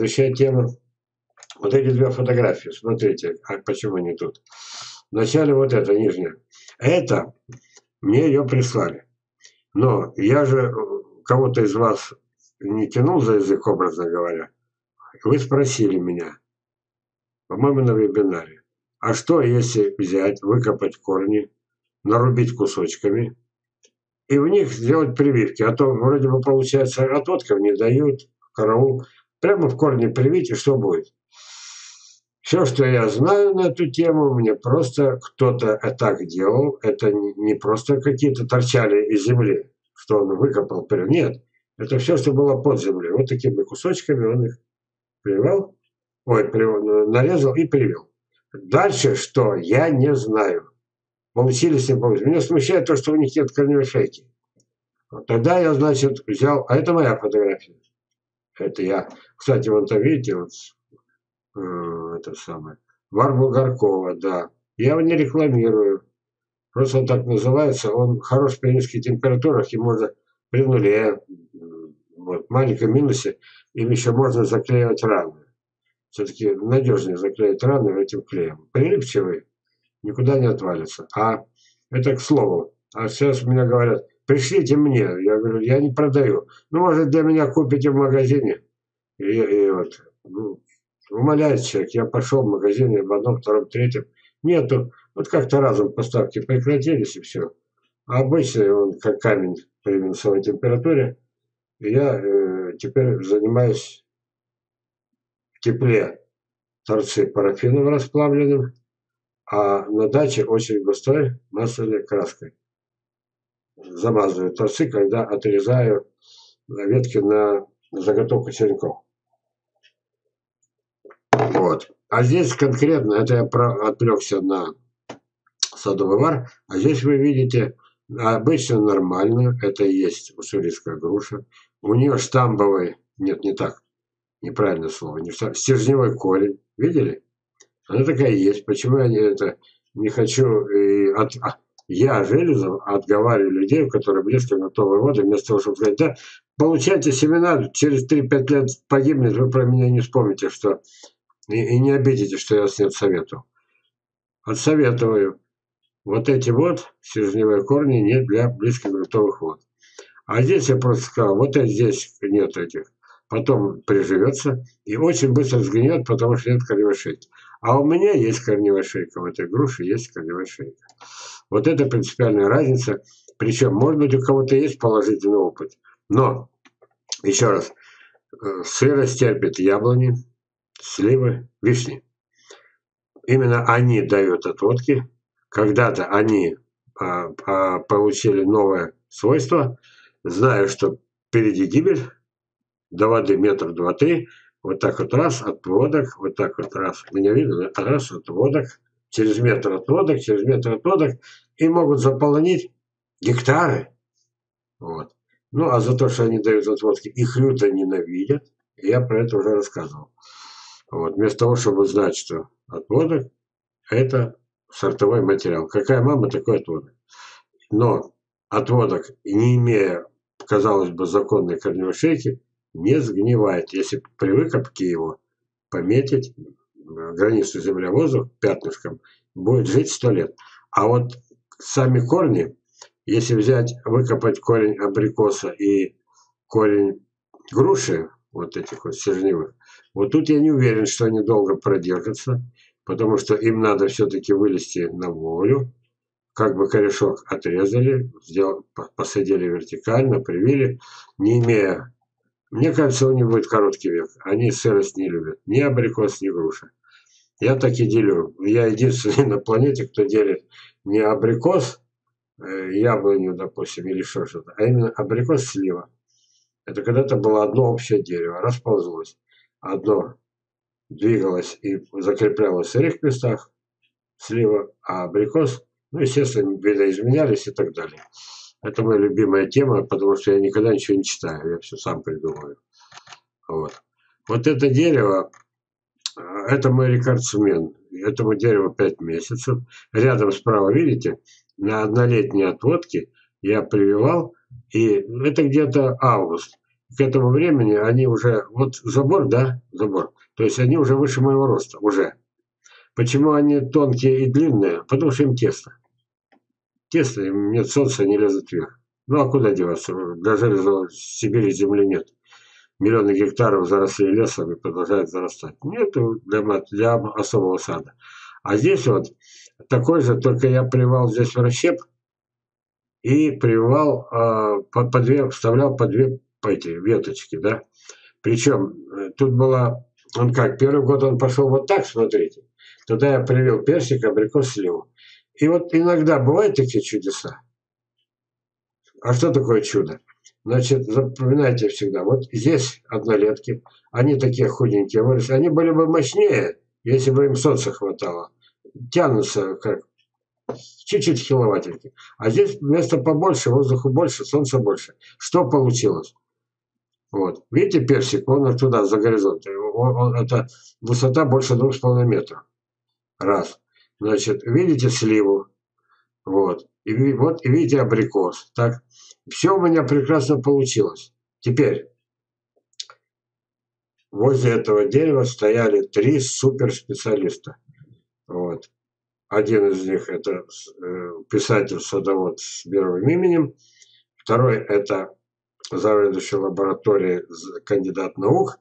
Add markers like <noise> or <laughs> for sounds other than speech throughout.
Следующая тема. Вот эти две фотографии, смотрите, а почему они тут. Вначале вот это нижняя. Это мне ее прислали. Но я же э, кого-то из вас не тянул за язык, образно говоря. Вы спросили меня, по-моему, на вебинаре, а что, если взять, выкопать корни, нарубить кусочками и в них сделать прививки? А то вроде бы получается отводков не дают, караул. Прямо в корни привить, и что будет? Все, что я знаю на эту тему, мне просто кто-то так делал. Это не просто какие-то торчали из земли, что он выкопал. Нет, это все, что было под землей. Вот такими кусочками он их привел, ой, привел, нарезал и привел. Дальше что, я не знаю. Получились, не получились. Меня смущает то, что у них нет корневой шейки. Вот тогда я, значит, взял... А это моя фотография. Это я. Кстати, вон там, видите, вот, э, это самое. Варву Горкова, да. Я его не рекламирую. Просто он так называется. Он хорош при низких температурах и можно при нуле, вот, маленьком минусе, им еще можно заклеивать раны. Все-таки надежнее заклеить раны этим клеем. Прилипчивый, никуда не отвалится. А это к слову. А сейчас меня говорят, пришлите мне. Я говорю, я не продаю. Ну, может, для меня купите в магазине. И, и вот, ну, умоляет человек. Я пошел в магазине в одном, втором, третьем. Нету. Вот как-то разом поставки прекратились и все. А обычно он как камень при минусовой температуре. И я э, теперь занимаюсь в тепле торцы парафином расплавленным, а на даче очень густой масляной краской. Замазываю торцы, когда отрезаю ветки на заготовку черенков. Вот. А здесь конкретно, это я отвлекся на садовый вар, а здесь вы видите обычно нормально, это и есть уссурийская груша. У нее штамбовый, нет, не так, неправильное слово, не штамб, стержневой корень, видели? Она такая есть. Почему я это не хочу и от, а, я, Железов, отговариваю людей, которые близко к готовой воды, вместо того, чтобы сказать, да, получайте семена, через 3-5 лет погибнет, вы про меня не вспомните, что и, и не обидите, что я вас не отсоветовал. Отсоветую. Вот эти вот стержневые корни не для близко грунтовых вод. А здесь я просто сказал, вот здесь нет этих. Потом приживется и очень быстро сгниет, потому что нет корневой шейки. А у меня есть корневая шейка, в этой груше есть корневая шейка. Вот это принципиальная разница. Причем, может быть, у кого-то есть положительный опыт. Но, еще раз, э, сырость терпит яблони, сливы, вишни. Именно они дают отводки, когда-то они а, а, получили новое свойство, зная, что впереди гибель, до воды метр два-три, вот так вот раз отводок, вот так вот раз, меня видно, раз отводок, через метр отводок, через метр отводок, и могут заполонить гектары. Вот. Ну, а за то, что они дают отводки, их люто ненавидят, я про это уже рассказывал. Вот. Вместо того, чтобы знать, что отводок – это сортовой материал. Какая мама, такой отводок. Но отводок, не имея, казалось бы, законной корневой шейки, не сгнивает. Если при выкопке его пометить границу земля-воздух пятнышком, будет жить сто лет. А вот сами корни, если взять, выкопать корень абрикоса и корень груши, вот этих вот стержневых, вот тут я не уверен, что они долго продержатся потому что им надо все-таки вылезти на волю. Как бы корешок отрезали, сделали, посадили вертикально, привили, не имея... Мне кажется, у них будет короткий век. Они сырость не любят. Ни абрикос, ни груша. Я так и делю. Я единственный <laughs> на планете, кто делит не абрикос, э, яблоню, допустим, или что что-то, а именно абрикос слива. Это когда-то было одно общее дерево, расползлось. Одно двигалась и закреплялась в сырых местах слива, а абрикос, ну, естественно, видоизменялись и так далее. Это моя любимая тема, потому что я никогда ничего не читаю, я все сам придумываю. Вот. Вот это дерево, это мой рекордсмен. Этому дереву 5 месяцев. Рядом справа, видите, на однолетней отводке я прививал, и это где-то август. к этому времени они уже, вот забор, да, забор, то есть они уже выше моего роста, уже. Почему они тонкие и длинные? Потому что им тесно. Тесно, им нет солнца, не лезут вверх. Ну а куда деваться? Даже в Сибири земли нет. Миллионы гектаров заросли лесом и продолжают зарастать. Нет для, для особого сада. А здесь вот такой же, только я привал здесь в расщеп и привал, э, по, по две, вставлял по две по эти веточки, да. Причем э, тут была, он как, первый год он пошел вот так, смотрите. Туда я привел персик, абрикос, сливу. И вот иногда бывают такие чудеса. А что такое чудо? Значит, запоминайте всегда, вот здесь однолетки, они такие худенькие выросли, они были бы мощнее, если бы им солнца хватало. Тянутся как чуть-чуть киловаттики. А здесь место побольше, воздуха больше, солнца больше. Что получилось? Вот. Видите персик, он туда, за горизонт. Он, он, это высота больше двух с половиной метров. Раз. Значит, видите сливу. Вот. И, вот, и видите абрикос. Так. Все у меня прекрасно получилось. Теперь. Возле этого дерева стояли три суперспециалиста. Вот. Один из них это э, писатель-садовод с первым именем. Второй это заведующий лабораторией кандидат наук.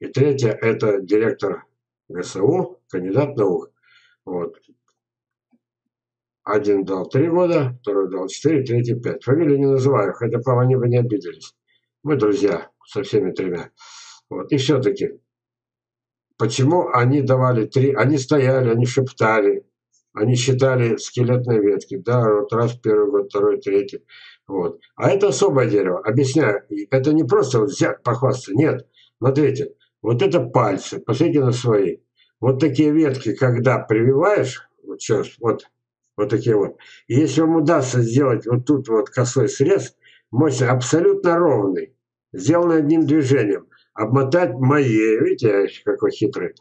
И третье это директор ГСУ, кандидат наук. Вот. Один дал три года, второй дал четыре, третий пять. Фамилию не называю, хотя, по они бы не обиделись. Мы друзья со всеми тремя. Вот. И все-таки, почему они давали три? Они стояли, они шептали, они считали скелетные ветки. Да, вот раз первый год, второй, третий. Вот. А это особое дерево. Объясняю. Это не просто вот взять, похвастаться. Нет. Смотрите. Вот это пальцы. Посмотрите на свои. Вот такие ветки, когда прививаешь, вот сейчас, вот, вот такие вот. И если вам удастся сделать вот тут вот косой срез, мощный, абсолютно ровный, сделанный одним движением, обмотать моей, видите, я какой хитрый,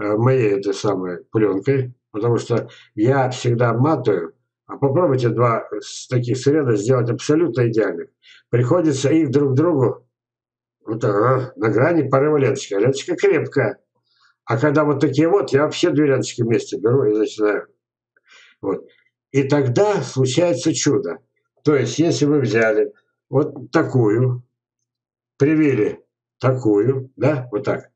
э, моей этой самой пленкой, потому что я всегда обматываю, а попробуйте два таких среда сделать абсолютно идеальных. Приходится их друг другу вот, а, на грани порыва ленточки. А ленточка крепкая. А когда вот такие вот, я вообще две ленточки вместе беру и начинаю. Вот. И тогда случается чудо. То есть, если вы взяли вот такую, привили такую, да, вот так.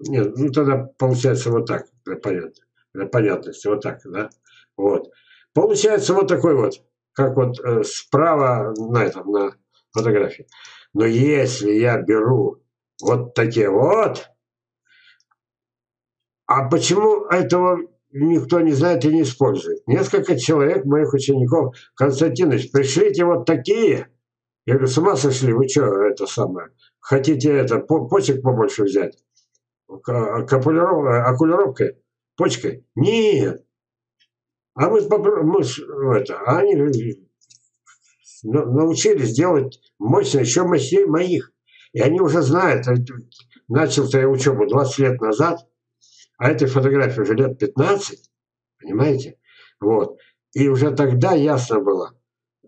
Нет, ну тогда получается вот так, для, понят, для понятности, вот так, да. Вот. Получается вот такой вот, как вот э, справа на этом, на фотографии. Но если я беру вот такие вот, а почему этого никто не знает и не использует? Несколько человек, моих учеников, Константинович, пришлите вот такие. Я говорю, с ума сошли, вы что, это самое, хотите это, почек побольше взять? Окулировкой? Почкой? Нет. А мы, мы это, а они научились делать мощно еще мощнее моих. И они уже знают, начал-то я учебу 20 лет назад, а этой фотографии уже лет 15, понимаете? Вот. И уже тогда ясно было,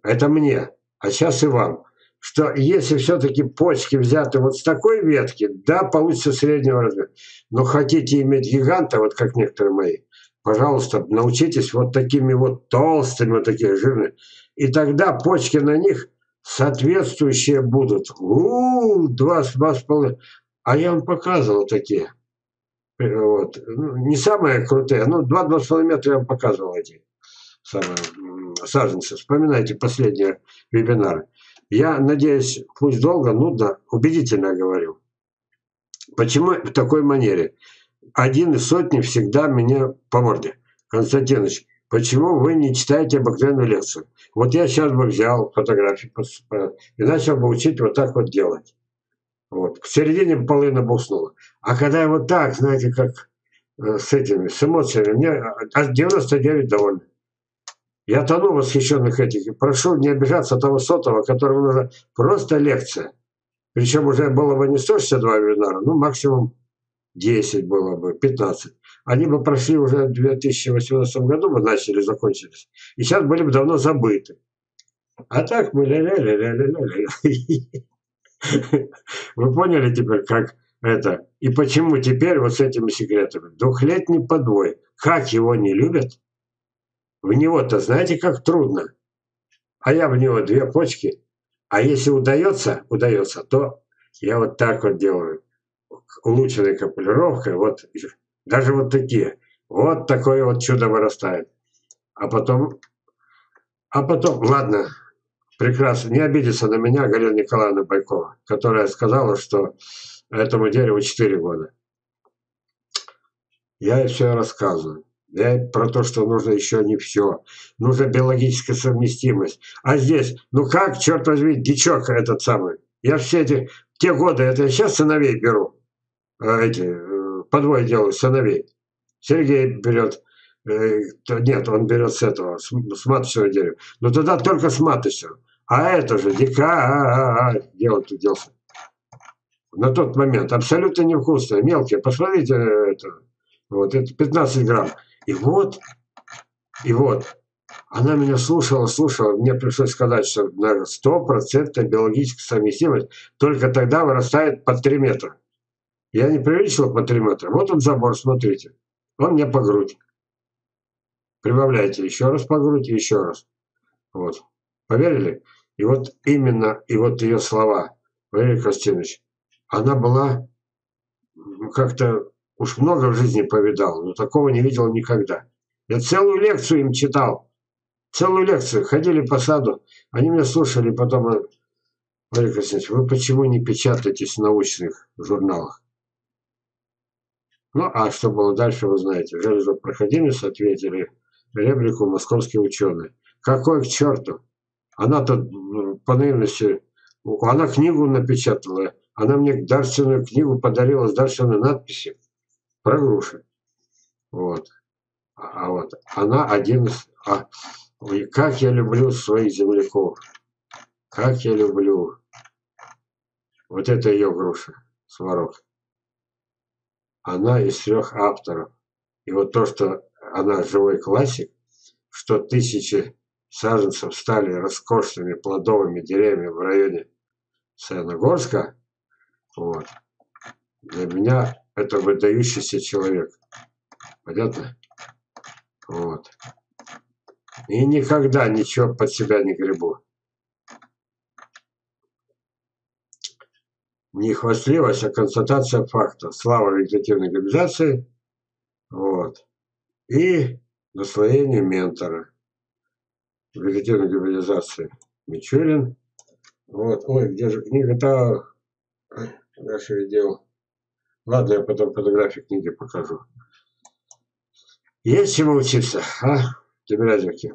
это мне, а сейчас и вам, что если все-таки почки взяты вот с такой ветки, да, получится среднего размера. Но хотите иметь гиганта, вот как некоторые мои, пожалуйста, научитесь вот такими вот толстыми, вот такие жирные. И тогда почки на них соответствующие будут. У, два, два с половиной. А я вам показывал такие. Э, вот. Ну, не самые крутые, ну, два-два с половиной метра я вам показывал эти самые саженцы. Вспоминайте последние вебинары. Я надеюсь, пусть долго, нудно, убедительно говорю. Почему в такой манере? один из сотни всегда меня по морде. Константинович, почему вы не читаете обыкновенную лекцию? Вот я сейчас бы взял фотографии и начал бы учить вот так вот делать. Вот. В середине половина бы уснула. А когда я вот так, знаете, как э, с этими, с эмоциями, мне от 99 довольны. Я тону в восхищенных этих. Прошу не обижаться того сотого, которому нужна просто лекция. Причем уже было бы не 162 вебинара, ну максимум 10 было бы, 15. Они бы прошли уже в 2018 году, бы начали, закончились. И сейчас были бы давно забыты. А так мы ля ля ля ля ля ля <laughs> Вы поняли теперь, как это? И почему теперь вот с этими секретами? Двухлетний подвой. Как его не любят? В него-то знаете, как трудно. А я в него две почки. А если удается, удается, то я вот так вот делаю. Улучшенной капулировкой. Вот даже вот такие. Вот такое вот чудо вырастает. А потом, а потом, ладно, прекрасно, не обидится на меня Галина Николаевна Байкова, которая сказала, что этому дереву 4 года. Я ей все рассказываю. Я про то, что нужно еще не все. Нужна биологическая совместимость. А здесь, ну как, черт возьми, дичок этот самый. Я все эти, те годы, это я сейчас сыновей беру. Э, эти, э, подвое делаю, сыновей. Сергей берет, э, нет, он берет с этого, с, с маточного дерева. Но тогда только с маточного. А это же дика, а, а, а, где он тут делся? На тот момент абсолютно невкусное, мелкие. Посмотрите это, вот это 15 грамм. И вот, и вот, она меня слушала, слушала, мне пришлось сказать, что на 100% биологическая совместимость только тогда вырастает под 3 метра. Я не приличил по 3 метра. Вот он забор, смотрите. Он мне по грудь. Прибавляйте еще раз по грудь еще раз. Вот. Поверили? И вот именно, и вот ее слова, Валерий Костинович, она была как-то уж много в жизни повидал, но такого не видел никогда. Я целую лекцию им читал. Целую лекцию. Ходили по саду. Они меня слушали, потом... Э, Валерий Костинович, вы почему не печатаетесь в научных журналах? Ну, а что было дальше, вы знаете. Железопроходимец ответили реплику московские ученые. Какой к черту? Она тут по наивности... Она книгу напечатала. Она мне дарственную книгу подарила с дарственной надписью про груши. Вот. А, вот она один из... А, как я люблю своих земляков. Как я люблю. Вот это ее груша, сварок она из трех авторов. И вот то, что она живой классик, что тысячи саженцев стали роскошными плодовыми деревьями в районе Саяногорска, вот, для меня это выдающийся человек. Понятно? Вот. И никогда ничего под себя не гребу. не хвастливость, а констатация факта. Слава вегетативной глобализации. Вот. И наслоение ментора. Вегетативной глобализации. Мичурин. Вот. Ой, где же книга-то? Дальше видел. Ладно, я потом фотографии книги покажу. Есть чему учиться, а, Тимирязевки?